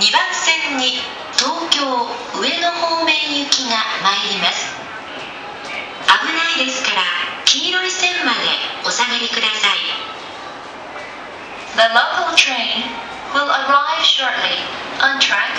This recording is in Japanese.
2番線に東京上野方面行きが参ります。危ないですから黄色い線までお下がりください。The local train will arrive shortly on track.